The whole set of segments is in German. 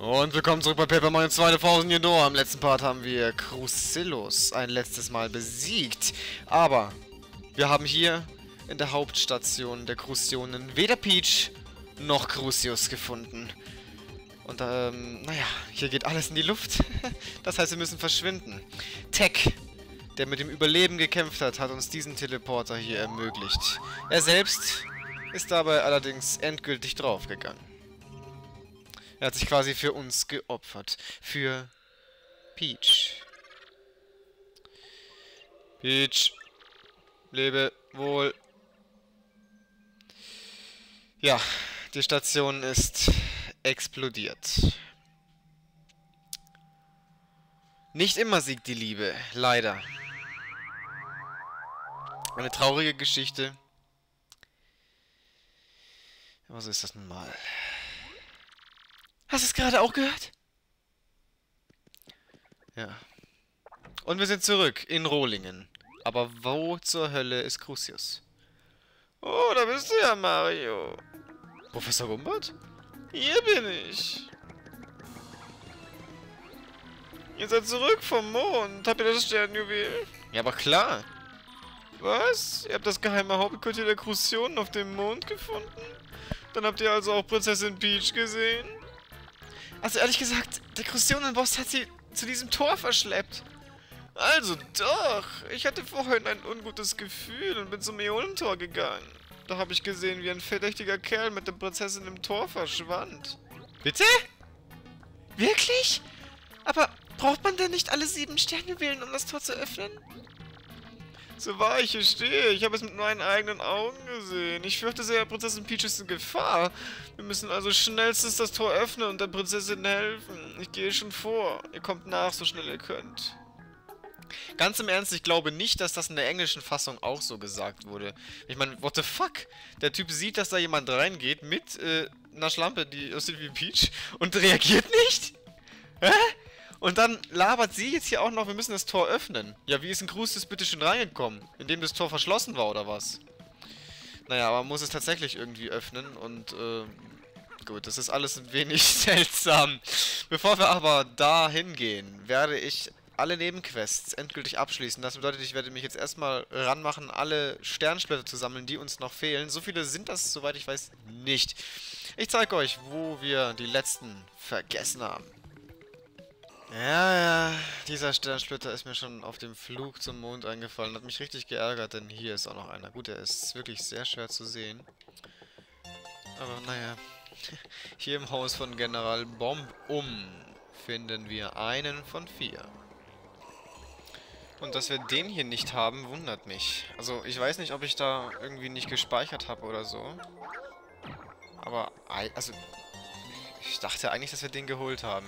Und willkommen zurück bei Paper Mario 2000 Yedor. Im letzten Part haben wir Crucillus ein letztes Mal besiegt. Aber wir haben hier in der Hauptstation der Crucionen weder Peach noch Crucius gefunden. Und ähm, naja, hier geht alles in die Luft. das heißt, wir müssen verschwinden. Tech, der mit dem Überleben gekämpft hat, hat uns diesen Teleporter hier ermöglicht. Er selbst ist dabei allerdings endgültig draufgegangen. Er hat sich quasi für uns geopfert. Für Peach. Peach. Lebe wohl. Ja, die Station ist explodiert. Nicht immer siegt die Liebe, leider. Eine traurige Geschichte. Aber so ist das nun mal. Hast du es gerade auch gehört? Ja. Und wir sind zurück in Rohlingen. Aber wo zur Hölle ist Crucius? Oh, da bist du ja, Mario. Professor Gumbert? Hier bin ich. Ihr seid zurück vom Mond. Habt ihr das Sternjuwel? Ja, aber klar. Was? Ihr habt das geheime Hauptquartier der Crucionen auf dem Mond gefunden? Dann habt ihr also auch Prinzessin Peach gesehen? Also ehrlich gesagt, der Crucionenboss hat sie zu diesem Tor verschleppt. Also doch, ich hatte vorhin ein ungutes Gefühl und bin zum Ionentor gegangen. Da habe ich gesehen, wie ein verdächtiger Kerl mit der Prinzessin im Tor verschwand. Bitte? Wirklich? Aber braucht man denn nicht alle sieben Sternjuwelen, um das Tor zu öffnen? So wahr ich hier stehe, ich habe es mit meinen eigenen Augen gesehen. Ich fürchte sehr, Prinzessin Peach ist in Gefahr. Wir müssen also schnellstens das Tor öffnen und der Prinzessin helfen. Ich gehe schon vor. Ihr kommt nach, so schnell ihr könnt. Ganz im Ernst, ich glaube nicht, dass das in der englischen Fassung auch so gesagt wurde. Ich meine, what the fuck? Der Typ sieht, dass da jemand reingeht mit äh, einer Schlampe, die aussieht wie Peach und reagiert nicht? Hä? Und dann labert sie jetzt hier auch noch, wir müssen das Tor öffnen. Ja, wie ist ein Crucis bitte schon reingekommen? Indem das Tor verschlossen war, oder was? Naja, aber man muss es tatsächlich irgendwie öffnen und, äh, gut, das ist alles ein wenig seltsam. Bevor wir aber da hingehen, werde ich alle Nebenquests endgültig abschließen. Das bedeutet, ich werde mich jetzt erstmal ranmachen, alle Sternsplitter zu sammeln, die uns noch fehlen. So viele sind das, soweit ich weiß, nicht. Ich zeige euch, wo wir die letzten vergessen haben. Ja, ja, dieser Sternsplitter ist mir schon auf dem Flug zum Mond eingefallen. Hat mich richtig geärgert, denn hier ist auch noch einer. Gut, er ist wirklich sehr schwer zu sehen. Aber naja, hier im Haus von General Bomb um finden wir einen von vier. Und dass wir den hier nicht haben, wundert mich. Also, ich weiß nicht, ob ich da irgendwie nicht gespeichert habe oder so. Aber, also, ich dachte eigentlich, dass wir den geholt haben.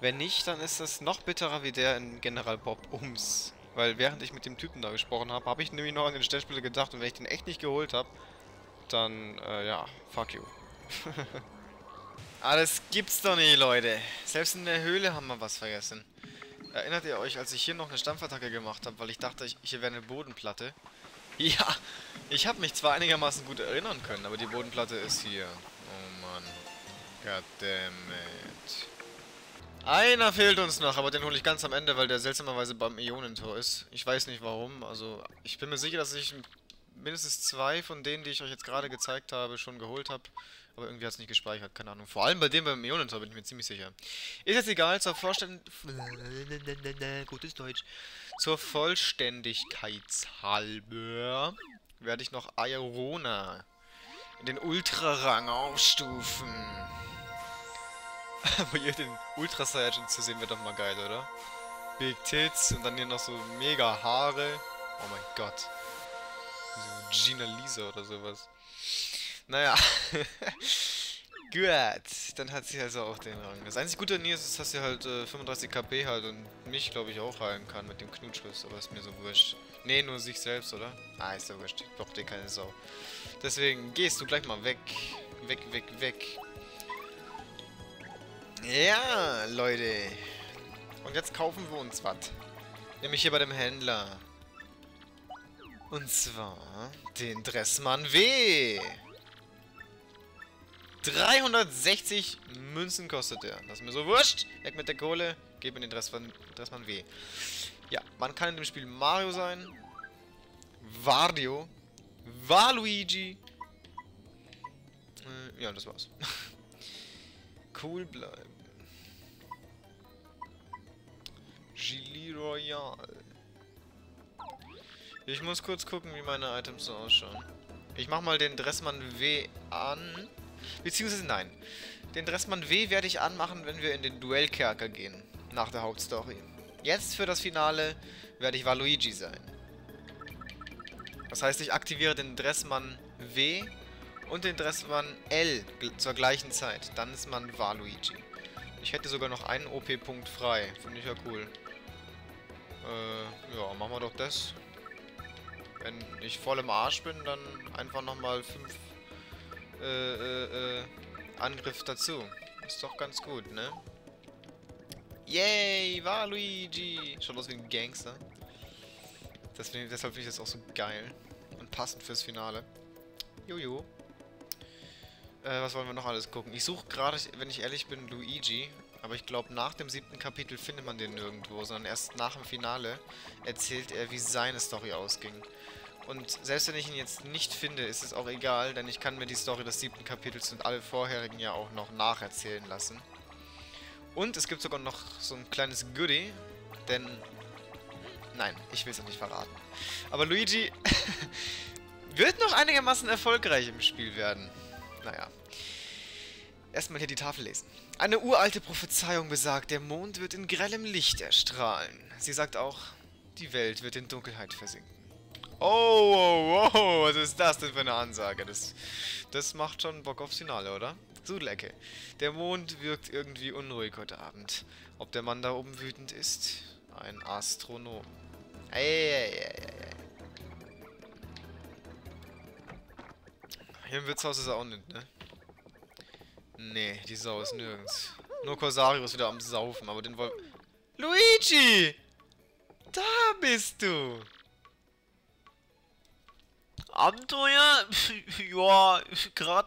Wenn nicht, dann ist es noch bitterer wie der in General Bob Ums. Weil während ich mit dem Typen da gesprochen habe, habe ich nämlich noch an den Stellspieler gedacht und wenn ich den echt nicht geholt habe, dann, äh, ja, fuck you. Alles gibt's doch nicht, Leute. Selbst in der Höhle haben wir was vergessen. Erinnert ihr euch, als ich hier noch eine Stampfattacke gemacht habe, weil ich dachte, hier wäre eine Bodenplatte? Ja, ich habe mich zwar einigermaßen gut erinnern können, aber die Bodenplatte ist hier. Oh Mann. Goddammit. Einer fehlt uns noch, aber den hole ich ganz am Ende, weil der seltsamerweise beim Ionentor ist. Ich weiß nicht warum, also ich bin mir sicher, dass ich mindestens zwei von denen, die ich euch jetzt gerade gezeigt habe, schon geholt habe. Aber irgendwie hat es nicht gespeichert, keine Ahnung. Vor allem bei dem beim Ionentor bin ich mir ziemlich sicher. Ist jetzt egal, zur Vollständigkeit... Gutes Deutsch. Zur Vollständigkeitshalber werde ich noch Aerona in den Ultrarang aufstufen. Aber hier den Ultra Saiyajin zu sehen, wird doch mal geil, oder? Big Tits und dann hier noch so mega Haare. Oh mein Gott. So Gina Lisa oder sowas. Naja. Gut, dann hat sie also auch den Rang. Das einzige Gute an ihr ist, dass sie halt äh, 35 KP halt und mich, glaube ich, auch heilen kann mit dem Knutschschuss, aber ist mir so wurscht. Ne, nur sich selbst, oder? Ah, ist ja wurscht. Braucht dir keine Sau. Deswegen gehst du gleich mal weg. Weg, weg, weg. Ja, Leute. Und jetzt kaufen wir uns was. Nämlich hier bei dem Händler. Und zwar den Dressmann W. 360 Münzen kostet der. Das ist mir so wurscht. Weg mit der Kohle. Gib mir den Dressmann, Dressmann W. Ja, man kann in dem Spiel Mario sein. Wario. Waluigi. Äh, ja, das war's. cool bleiben. Gilly Royal. Ich muss kurz gucken, wie meine Items so ausschauen. Ich mach mal den Dressmann W an. Beziehungsweise nein. Den Dressmann W werde ich anmachen, wenn wir in den Duellkerker gehen. Nach der Hauptstory. Jetzt für das Finale werde ich Waluigi sein. Das heißt, ich aktiviere den Dressmann W und den Dressmann L zur gleichen Zeit. Dann ist man Waluigi. Ich hätte sogar noch einen OP-Punkt frei. Finde ich ja cool. Äh, ja, machen wir doch das. Wenn ich voll im Arsch bin, dann einfach nochmal 5 äh, äh, äh, Angriff dazu. Ist doch ganz gut, ne? Yay, Waluigi! Schaut aus wie ein Gangster. Deswegen, deshalb finde ich das auch so geil. Und passend fürs Finale. Jojo. Äh, was wollen wir noch alles gucken? Ich suche gerade, wenn ich ehrlich bin, Luigi. Aber ich glaube, nach dem siebten Kapitel findet man den nirgendwo, sondern erst nach dem Finale erzählt er, wie seine Story ausging. Und selbst wenn ich ihn jetzt nicht finde, ist es auch egal, denn ich kann mir die Story des siebten Kapitels und alle vorherigen ja auch noch nacherzählen lassen. Und es gibt sogar noch so ein kleines Goodie, denn... Nein, ich will es nicht verraten. Aber Luigi wird noch einigermaßen erfolgreich im Spiel werden. Naja. Erstmal hier die Tafel lesen. Eine uralte Prophezeiung besagt, der Mond wird in grellem Licht erstrahlen. Sie sagt auch, die Welt wird in Dunkelheit versinken. Oh, wow, wow, was ist das denn für eine Ansage? Das, das macht schon Bock aufs Finale, oder? Sudelecke. Der Mond wirkt irgendwie unruhig heute Abend. Ob der Mann da oben wütend ist? Ein Astronom. Ey, ey, ey, ey. Hier im Wirtshaus ist er auch nicht, ne? Nee, die Sau ist nirgends. Nur Corsario ist wieder am Saufen, aber den wollen... Luigi! Da bist du! Abenteuer? ja,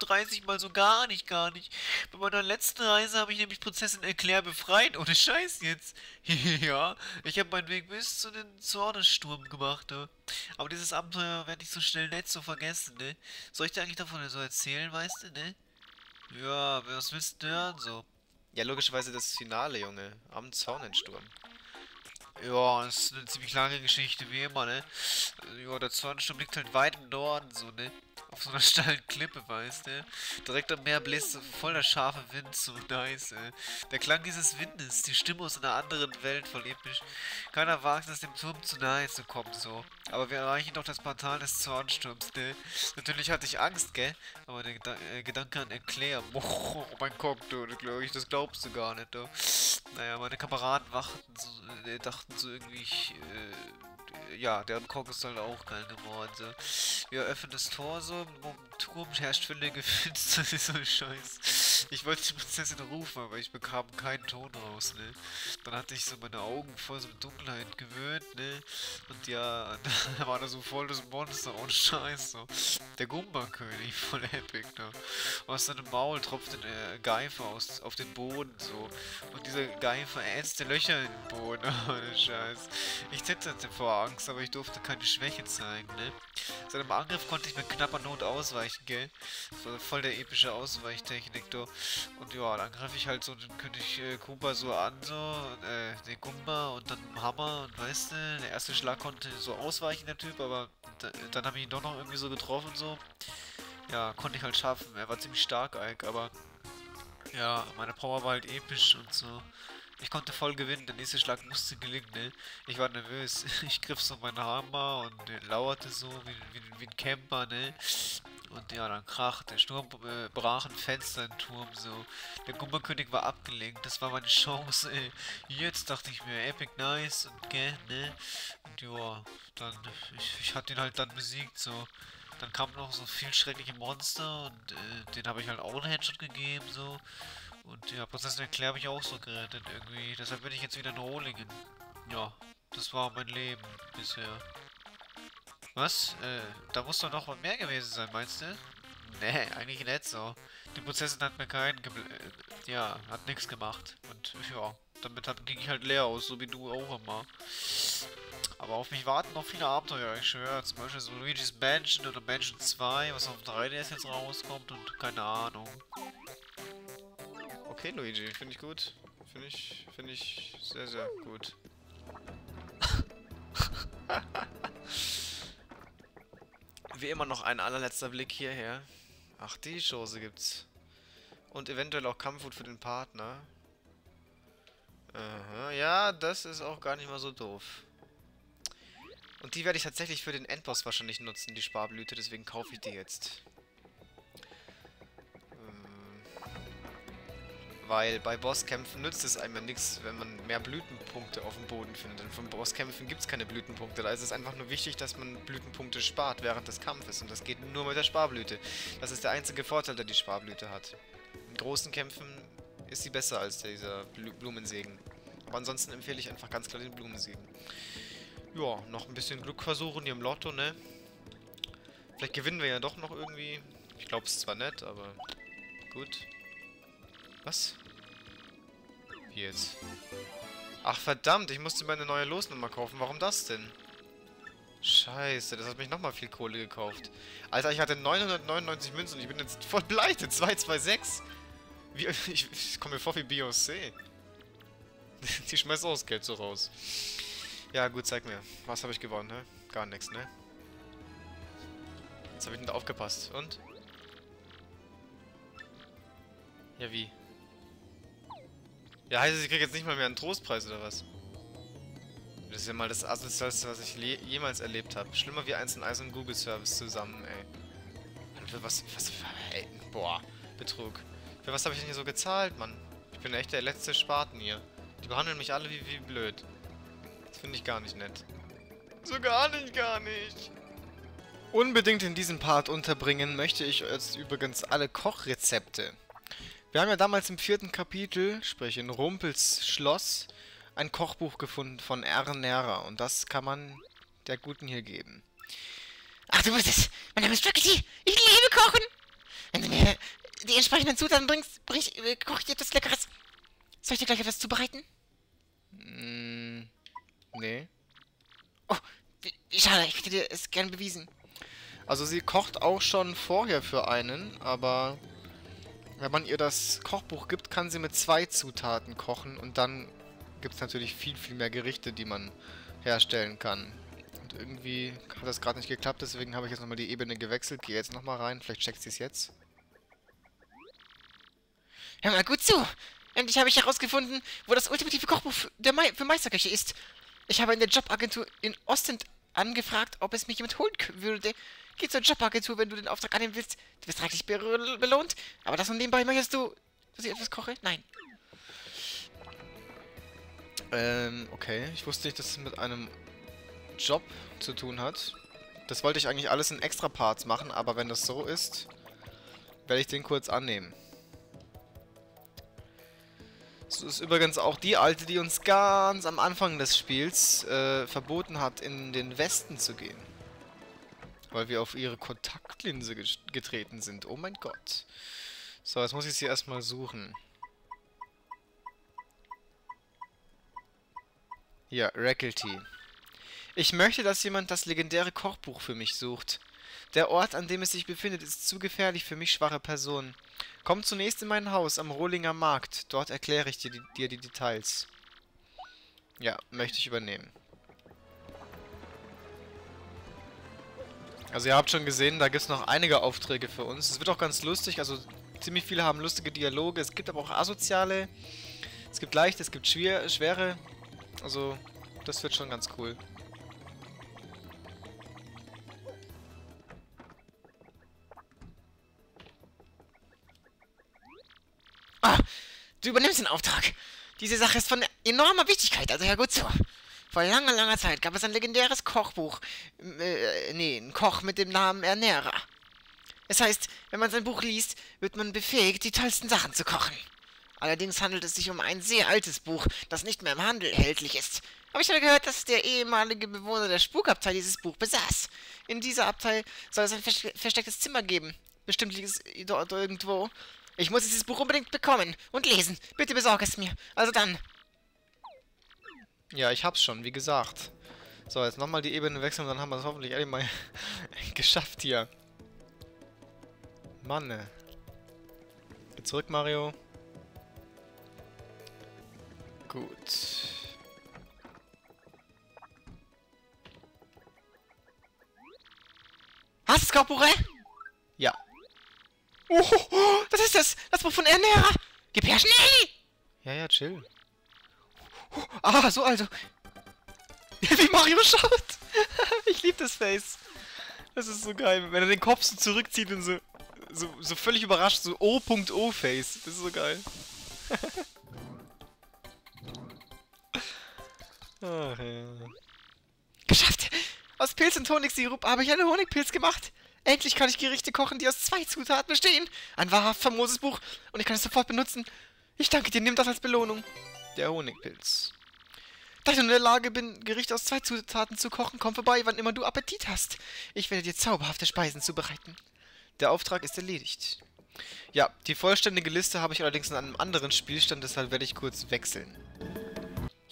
reise ich mal so gar nicht, gar nicht. Bei meiner letzten Reise habe ich nämlich Prinzessin Eclair befreit. Ohne Scheiß jetzt. ja, ich habe meinen Weg bis zu den Zornesturm gemacht. Ne? Aber dieses Abenteuer werde ich so schnell nicht so vergessen, ne? Soll ich dir eigentlich davon so erzählen, weißt du, ne? Ja, was willst du hören so? Ja, logischerweise das Finale, Junge. Am Zornensturm. Ja, das ist eine ziemlich lange Geschichte, wie immer, ne? Ja, der Zornsturm liegt halt weit im Norden, so, ne? Auf so einer steilen Klippe, weißt du? Direkt am Meer bläst voll der scharfe Wind, so nice, ey. Der Klang dieses Windes, die Stimme aus einer anderen Welt, voll episch. Keiner wagt es, dem Turm zu nahe zu kommen, so. Aber wir erreichen doch das Portal des Zornsturms, ne? Natürlich hatte ich Angst, gell? Aber der Geda äh, Gedanke an Erklär, oh, mein Kopf, du, ich, das glaubst du gar nicht, du. Naja, meine Kameraden wachten so, äh, dachten so irgendwie, äh, ja, deren Kock ist halt auch geil geworden, so. Wir öffnen das Tor so, Turm herrscht völlige Finsternis, so Scheiß. Ich wollte die Prinzessin rufen, aber ich bekam keinen Ton raus, ne. Dann hatte ich so meine Augen voll so mit Dunkelheit gewöhnt, ne. Und ja, da war da so voll das Monster, ohne Scheiß, so. Der Gumba-König, voll epic, ne. Aus seinem Maul tropft eine Geifer aus, auf den Boden, so. Und dieser Geifer ätzte Löcher in den Boden, ohne Scheiß. Ich zitterte vor Angst, aber ich durfte keine Schwäche zeigen, ne. Seinem Angriff konnte ich mit knapper Not ausweichen, gell? Das war voll der epische Ausweichtechnik, du. Und ja, dann griff ich halt so den König äh, Kumba so an, so, äh, den Kumba und dann Hammer und weißt du, der erste Schlag konnte so ausweichen, der Typ, aber da, dann habe ich ihn doch noch irgendwie so getroffen, so. Ja, konnte ich halt schaffen. Er war ziemlich stark, Ike, aber ja, meine Power war halt episch und so. Ich konnte voll gewinnen, der nächste Schlag musste gelingen, ne? Ich war nervös. Ich griff so meinen Hammer und lauerte so wie, wie, wie ein Camper, ne? Und ja, dann krach, der Sturm äh, brach ein Fenster im Turm so. Der Gummerkönig war abgelenkt, das war meine Chance, ey. Jetzt dachte ich mir, epic nice und gell, ne? Und ja, dann, ich, ich hatte ihn halt dann besiegt, so. Dann kamen noch so viel schreckliche Monster und äh, den habe ich halt auch einen Headshot gegeben, so. Und ja, Prinzessin Claire habe ich auch so gerettet irgendwie. Deshalb bin ich jetzt wieder in Rohlingen. Ja, das war mein Leben bisher. Was? Äh, da muss doch noch mehr gewesen sein, meinst du? Nee, eigentlich nicht so. Die Prozessin hat mir keinen, äh, ja, hat nichts gemacht. Und ja, damit ging ich halt leer aus, so wie du auch immer. Aber auf mich warten noch viele Abenteuer, ich schwöre. Zum Beispiel so Luigi's Mansion oder Mansion 2, was auf dem 3DS jetzt rauskommt und keine Ahnung. Okay, Luigi, finde ich gut. Finde ich, finde ich sehr, sehr gut. Wie immer noch ein allerletzter Blick hierher. Ach, die Chance gibt's. Und eventuell auch Kampfhut für den Partner. Aha, ja, das ist auch gar nicht mal so doof. Und die werde ich tatsächlich für den Endboss wahrscheinlich nutzen, die Sparblüte, deswegen kaufe ich die jetzt. Weil bei Bosskämpfen nützt es einem nichts, wenn man mehr Blütenpunkte auf dem Boden findet. Denn von Bosskämpfen gibt es keine Blütenpunkte. Da ist es einfach nur wichtig, dass man Blütenpunkte spart während des Kampfes. Und das geht nur mit der Sparblüte. Das ist der einzige Vorteil, der die Sparblüte hat. In großen Kämpfen ist sie besser als dieser Blumensegen. Aber ansonsten empfehle ich einfach ganz klar den Blumensegen. Ja, noch ein bisschen Glück versuchen hier im Lotto, ne? Vielleicht gewinnen wir ja doch noch irgendwie. Ich glaube es zwar nicht, aber gut. Was? Wie jetzt? Ach verdammt, ich musste mir eine neue Losnummer kaufen. Warum das denn? Scheiße, das hat mich nochmal viel Kohle gekauft. Alter, ich hatte 999 Münzen und ich bin jetzt voll pleite. 226. Wie, ich, ich komme mir vor wie Beyoncé. Die schmeißt auch das Geld so raus. Ja, gut, zeig mir. Was habe ich gewonnen, ne? Gar nichts, ne? Jetzt habe ich nicht aufgepasst. Und? Ja, wie? Ja, heißt es, ich krieg jetzt nicht mal mehr einen Trostpreis oder was? Das ist ja mal das asozialste, was ich jemals erlebt habe. Schlimmer wie 1 und 1 und Google Service zusammen, ey. für was, was, ey, boah, Betrug. Für was habe ich denn hier so gezahlt, Mann? Ich bin echt der letzte Spaten hier. Die behandeln mich alle wie, wie blöd. Das finde ich gar nicht nett. So gar nicht, gar nicht. Unbedingt in diesem Part unterbringen möchte ich jetzt übrigens alle Kochrezepte. Wir haben ja damals im vierten Kapitel, sprich in Rumpels Schloss, ein Kochbuch gefunden von Ernera und das kann man der Guten hier geben. Ach, du bist es! Mein Name ist Trackety! Ich liebe Kochen! Wenn du mir die entsprechenden Zutaten bringst, bring ich, äh, koche ich dir etwas Leckeres. Soll ich dir gleich etwas zubereiten? Mm, nee. Oh, wie schade, ich hätte dir es gern bewiesen. Also sie kocht auch schon vorher für einen, aber wenn man ihr das Kochbuch gibt, kann sie mit zwei Zutaten kochen und dann gibt es natürlich viel, viel mehr Gerichte, die man herstellen kann. Und irgendwie hat das gerade nicht geklappt, deswegen habe ich jetzt nochmal die Ebene gewechselt. Gehe jetzt nochmal rein, vielleicht checkt sie es jetzt. Hör mal gut zu! Endlich habe ich herausgefunden, wo das ultimative Kochbuch für, Me für Meisterköche ist. Ich habe in der Jobagentur in Ostend angefragt, ob es mich jemand holen würde, Geh zur Jobagentur, wenn du den Auftrag annehmen willst. Du wirst reichlich be belohnt. Aber das und nebenbei möchtest du, dass ich etwas koche? Nein. Ähm, okay. Ich wusste nicht, dass es mit einem Job zu tun hat. Das wollte ich eigentlich alles in extra Parts machen, aber wenn das so ist, werde ich den kurz annehmen. Das ist übrigens auch die alte, die uns ganz am Anfang des Spiels äh, verboten hat, in den Westen zu gehen. Weil wir auf ihre Kontaktlinse getreten sind. Oh mein Gott. So, jetzt muss ich sie erstmal suchen. Ja, Rackelty. Ich möchte, dass jemand das legendäre Kochbuch für mich sucht. Der Ort, an dem es sich befindet, ist zu gefährlich für mich schwache Personen. Komm zunächst in mein Haus am Rohlinger Markt. Dort erkläre ich dir die, dir die Details. Ja, möchte ich übernehmen. Also ihr habt schon gesehen, da gibt es noch einige Aufträge für uns. Es wird auch ganz lustig, also ziemlich viele haben lustige Dialoge. Es gibt aber auch asoziale, es gibt leichte, es gibt schwer, schwere. Also das wird schon ganz cool. Ah, du übernimmst den Auftrag. Diese Sache ist von enormer Wichtigkeit, also ja gut so. Vor langer, langer Zeit gab es ein legendäres Kochbuch. Äh, nee, ein Koch mit dem Namen Ernährer. Es heißt, wenn man sein Buch liest, wird man befähigt, die tollsten Sachen zu kochen. Allerdings handelt es sich um ein sehr altes Buch, das nicht mehr im Handel erhältlich ist. Aber ich habe gehört, dass der ehemalige Bewohner der Spukabtei dieses Buch besaß. In dieser Abtei soll es ein verstecktes Zimmer geben, Bestimmt liegt es dort irgendwo. Ich muss dieses Buch unbedingt bekommen und lesen. Bitte besorge es mir. Also dann. Ja, ich hab's schon, wie gesagt. So, jetzt nochmal die Ebene wechseln und dann haben wir es hoffentlich alle mal geschafft hier. Mann, ne. Geh zurück, Mario. Gut. Hast du es, Corpore? Ja. Oh, das ist es. Das Buch von Ernährer. Gib her schnell. Ja, ja, chill. Ah, so also. Wie Mario schaut. ich liebe das Face. Das ist so geil, wenn er den Kopf so zurückzieht und so, so, so völlig überrascht, so O.O. Face. Das ist so geil. Ach ja. Geschafft. Aus Pilz und Honigsirup habe ich einen Honigpilz gemacht. Endlich kann ich Gerichte kochen, die aus zwei Zutaten bestehen. Ein wahrhaft famoses Buch und ich kann es sofort benutzen. Ich danke dir, nimm das als Belohnung. Der Honigpilz. Da ich in der Lage bin, Gerichte aus zwei Zutaten zu kochen, komm vorbei, wann immer du Appetit hast. Ich werde dir zauberhafte Speisen zubereiten. Der Auftrag ist erledigt. Ja, die vollständige Liste habe ich allerdings in einem anderen Spielstand, deshalb werde ich kurz wechseln.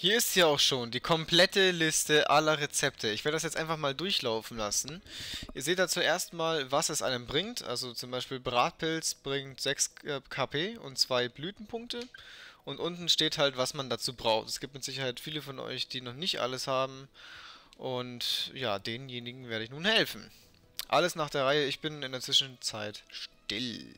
Hier ist ja auch schon die komplette Liste aller Rezepte. Ich werde das jetzt einfach mal durchlaufen lassen. Ihr seht da zuerst mal, was es einem bringt. Also zum Beispiel Bratpilz bringt 6 äh, KP und 2 Blütenpunkte. Und unten steht halt, was man dazu braucht. Es gibt mit Sicherheit viele von euch, die noch nicht alles haben. Und ja, denjenigen werde ich nun helfen. Alles nach der Reihe. Ich bin in der Zwischenzeit still.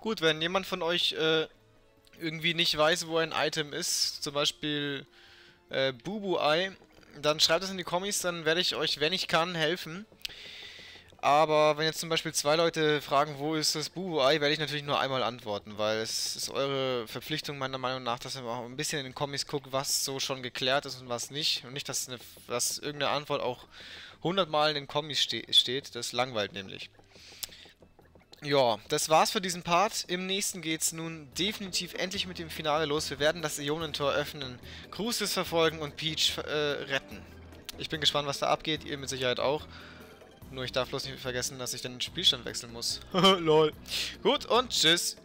Gut, wenn jemand von euch äh, irgendwie nicht weiß, wo ein Item ist, zum Beispiel äh, Bubu-Ei, dann schreibt es in die Kommis, dann werde ich euch, wenn ich kann, helfen. Aber wenn jetzt zum Beispiel zwei Leute fragen, wo ist das Bubu-Ei, werde ich natürlich nur einmal antworten, weil es ist eure Verpflichtung meiner Meinung nach, dass ihr auch ein bisschen in den Kommis guckt, was so schon geklärt ist und was nicht. Und nicht, dass, eine, dass irgendeine Antwort auch hundertmal in den Kommis ste steht. Das langweilt nämlich. Ja, das war's für diesen Part. Im nächsten geht's nun definitiv endlich mit dem Finale los. Wir werden das Ionentor öffnen, Crucis verfolgen und Peach äh, retten. Ich bin gespannt, was da abgeht. Ihr mit Sicherheit auch. Nur ich darf bloß nicht vergessen, dass ich den Spielstand wechseln muss. Lol. Gut und tschüss.